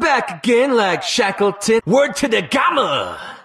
Back again like Shackleton. Word to the gamma!